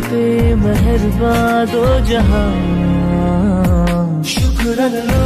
पे मेहरबा दो जहाँ। शुक्र अल्लाह।